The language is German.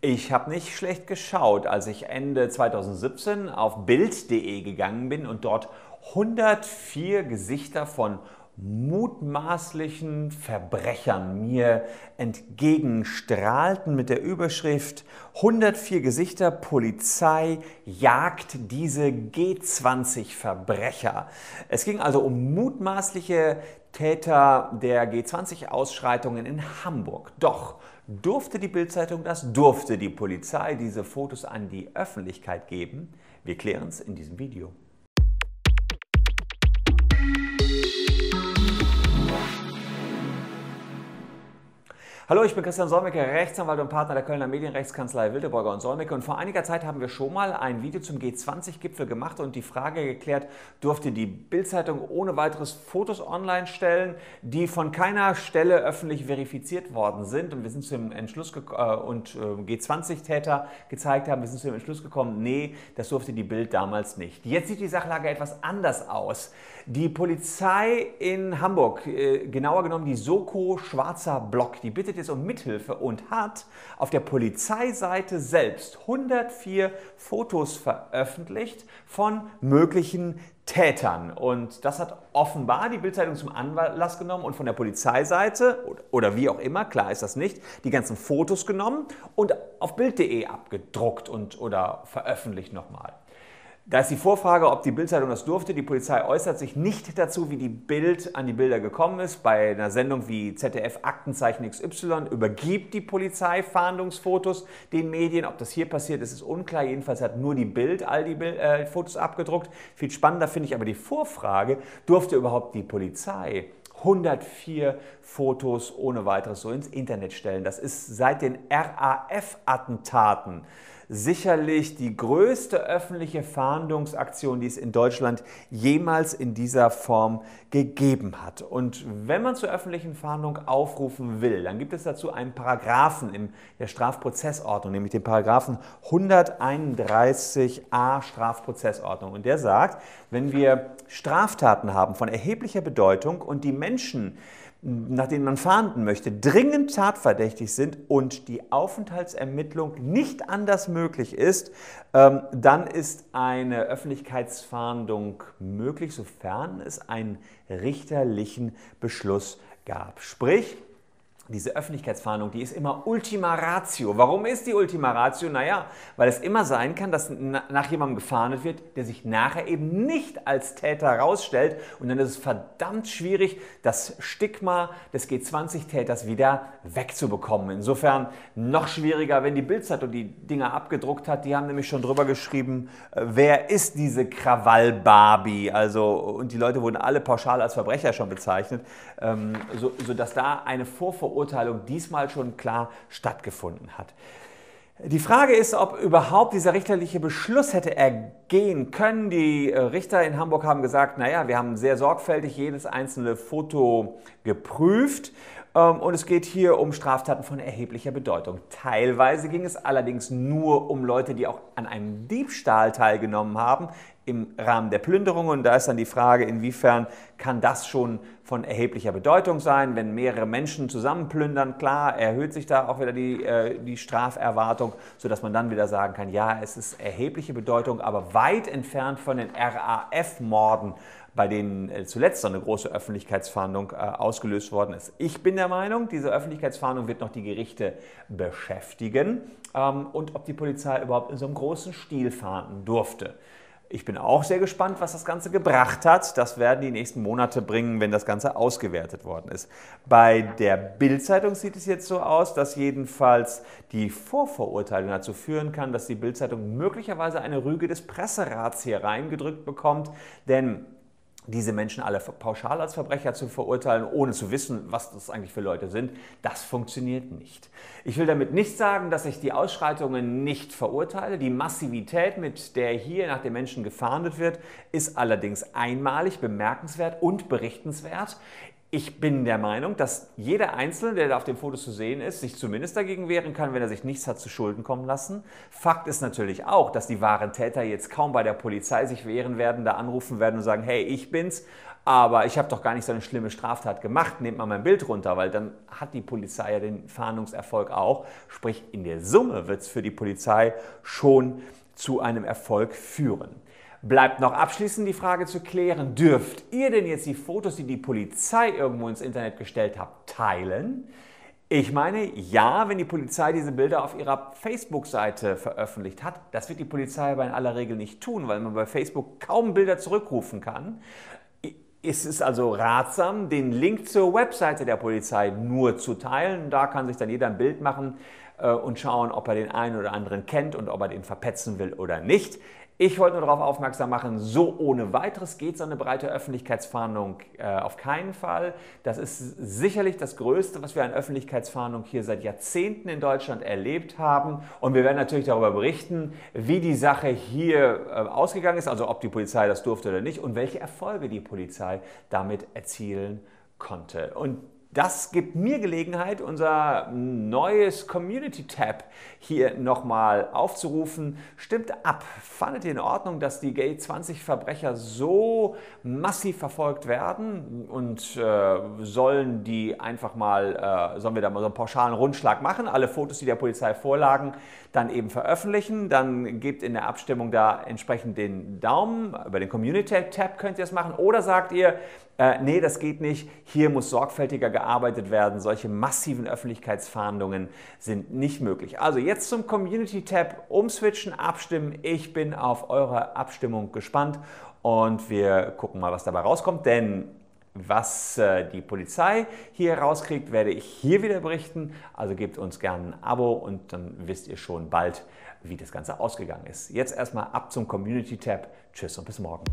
Ich habe nicht schlecht geschaut, als ich Ende 2017 auf Bild.de gegangen bin und dort 104 Gesichter von mutmaßlichen Verbrechern mir entgegenstrahlten mit der Überschrift 104 Gesichter Polizei jagt diese G20-Verbrecher. Es ging also um mutmaßliche Täter der G20-Ausschreitungen in Hamburg. Doch Durfte die Bildzeitung das? Durfte die Polizei diese Fotos an die Öffentlichkeit geben? Wir klären es in diesem Video. Hallo, ich bin Christian Solmecke, Rechtsanwalt und Partner der Kölner Medienrechtskanzlei Wildeborger und Solmecke. Und vor einiger Zeit haben wir schon mal ein Video zum G20-Gipfel gemacht und die Frage geklärt, durfte die Bildzeitung ohne weiteres Fotos online stellen, die von keiner Stelle öffentlich verifiziert worden sind. Und wir sind zu dem Entschluss äh, und äh, G20-Täter gezeigt haben, wir sind zu dem Entschluss gekommen, nee, das durfte die Bild damals nicht. Jetzt sieht die Sachlage etwas anders aus. Die Polizei in Hamburg, äh, genauer genommen die Soko Schwarzer Block, die bittet jetzt um Mithilfe und hat auf der Polizeiseite selbst 104 Fotos veröffentlicht von möglichen Tätern. Und das hat offenbar die Bildzeitung zum Anlass genommen und von der Polizeiseite oder wie auch immer, klar ist das nicht, die ganzen Fotos genommen und auf bild.de abgedruckt und oder veröffentlicht nochmal. Da ist die Vorfrage, ob die Bildzeitung das durfte. Die Polizei äußert sich nicht dazu, wie die Bild an die Bilder gekommen ist. Bei einer Sendung wie ZDF Aktenzeichen XY übergibt die Polizei Fahndungsfotos den Medien. Ob das hier passiert ist, ist unklar. Jedenfalls hat nur die Bild all die Bild, äh, Fotos abgedruckt. Viel spannender finde ich aber die Vorfrage, durfte überhaupt die Polizei 104 Fotos ohne weiteres so ins Internet stellen. Das ist seit den RAF-Attentaten sicherlich die größte öffentliche Fahndungsaktion, die es in Deutschland jemals in dieser Form gegeben hat. Und wenn man zur öffentlichen Fahndung aufrufen will, dann gibt es dazu einen Paragraphen in der Strafprozessordnung, nämlich den Paragraphen 131a Strafprozessordnung. Und der sagt, wenn wir Straftaten haben von erheblicher Bedeutung und die Menschen, nach denen man fahnden möchte, dringend tatverdächtig sind und die Aufenthaltsermittlung nicht anders möglich ist, ähm, dann ist eine Öffentlichkeitsfahndung möglich, sofern es einen richterlichen Beschluss gab. Sprich, diese Öffentlichkeitsfahndung, die ist immer Ultima Ratio. Warum ist die Ultima Ratio? Naja, weil es immer sein kann, dass nach jemandem gefahndet wird, der sich nachher eben nicht als Täter herausstellt. Und dann ist es verdammt schwierig, das Stigma des G20-Täters wieder wegzubekommen. Insofern noch schwieriger, wenn die Bildzeitung die Dinger abgedruckt hat. Die haben nämlich schon drüber geschrieben, äh, wer ist diese Krawall-Barbie? Also, und die Leute wurden alle pauschal als Verbrecher schon bezeichnet, ähm, sodass da eine Vorverurteilung Verurteilung diesmal schon klar stattgefunden hat. Die Frage ist, ob überhaupt dieser richterliche Beschluss hätte ergehen können. Die äh, Richter in Hamburg haben gesagt, naja, wir haben sehr sorgfältig jedes einzelne Foto geprüft und es geht hier um Straftaten von erheblicher Bedeutung. Teilweise ging es allerdings nur um Leute, die auch an einem Diebstahl teilgenommen haben im Rahmen der Plünderung. Und da ist dann die Frage, inwiefern kann das schon von erheblicher Bedeutung sein, wenn mehrere Menschen zusammen plündern. Klar, erhöht sich da auch wieder die, äh, die Straferwartung, sodass man dann wieder sagen kann, ja, es ist erhebliche Bedeutung, aber weit entfernt von den RAF-Morden, bei denen äh, zuletzt so eine große Öffentlichkeitsfahndung äh, ausgelöst worden ist. Ich bin der Meinung, diese Öffentlichkeitsfahndung wird noch die Gerichte beschäftigen ähm, und ob die Polizei überhaupt in so einem großen Stil fahnden durfte. Ich bin auch sehr gespannt, was das Ganze gebracht hat. Das werden die nächsten Monate bringen, wenn das Ganze ausgewertet worden ist. Bei der Bildzeitung sieht es jetzt so aus, dass jedenfalls die Vorverurteilung dazu führen kann, dass die Bildzeitung möglicherweise eine Rüge des Presserats hier reingedrückt bekommt. Denn diese Menschen alle pauschal als Verbrecher zu verurteilen, ohne zu wissen, was das eigentlich für Leute sind, das funktioniert nicht. Ich will damit nicht sagen, dass ich die Ausschreitungen nicht verurteile. Die Massivität, mit der hier nach den Menschen gefahndet wird, ist allerdings einmalig, bemerkenswert und berichtenswert. Ich bin der Meinung, dass jeder Einzelne, der da auf dem Foto zu sehen ist, sich zumindest dagegen wehren kann, wenn er sich nichts hat zu Schulden kommen lassen. Fakt ist natürlich auch, dass die wahren Täter jetzt kaum bei der Polizei sich wehren werden, da anrufen werden und sagen, hey, ich bin's. aber ich habe doch gar nicht so eine schlimme Straftat gemacht, nehmt mal mein Bild runter, weil dann hat die Polizei ja den Fahndungserfolg auch. Sprich, in der Summe wird es für die Polizei schon zu einem Erfolg führen. Bleibt noch abschließend die Frage zu klären, dürft ihr denn jetzt die Fotos, die die Polizei irgendwo ins Internet gestellt hat, teilen? Ich meine, ja, wenn die Polizei diese Bilder auf ihrer Facebook-Seite veröffentlicht hat, das wird die Polizei aber in aller Regel nicht tun, weil man bei Facebook kaum Bilder zurückrufen kann. Es ist also ratsam, den Link zur Webseite der Polizei nur zu teilen. Da kann sich dann jeder ein Bild machen äh, und schauen, ob er den einen oder anderen kennt und ob er den verpetzen will oder nicht. Ich wollte nur darauf aufmerksam machen, so ohne weiteres geht so eine breite Öffentlichkeitsfahndung äh, auf keinen Fall. Das ist sicherlich das Größte, was wir an Öffentlichkeitsfahndung hier seit Jahrzehnten in Deutschland erlebt haben. Und wir werden natürlich darüber berichten, wie die Sache hier äh, ausgegangen ist, also ob die Polizei das durfte oder nicht und welche Erfolge die Polizei damit erzielen konnte. Und das gibt mir Gelegenheit, unser neues Community Tab hier nochmal aufzurufen. Stimmt ab. Fandet ihr in Ordnung, dass die Gay 20 Verbrecher so massiv verfolgt werden und äh, sollen die einfach mal, äh, sollen wir da mal so einen pauschalen Rundschlag machen, alle Fotos, die der Polizei vorlagen, dann eben veröffentlichen. Dann gebt in der Abstimmung da entsprechend den Daumen. Über den Community Tab könnt ihr es machen. Oder sagt ihr, äh, nee, das geht nicht, hier muss sorgfältiger gearbeitet werden, solche massiven Öffentlichkeitsfahndungen sind nicht möglich. Also jetzt zum Community-Tab umswitchen, abstimmen. Ich bin auf eure Abstimmung gespannt und wir gucken mal, was dabei rauskommt, denn was äh, die Polizei hier rauskriegt, werde ich hier wieder berichten. Also gebt uns gerne ein Abo und dann wisst ihr schon bald, wie das Ganze ausgegangen ist. Jetzt erstmal ab zum Community-Tab. Tschüss und bis morgen.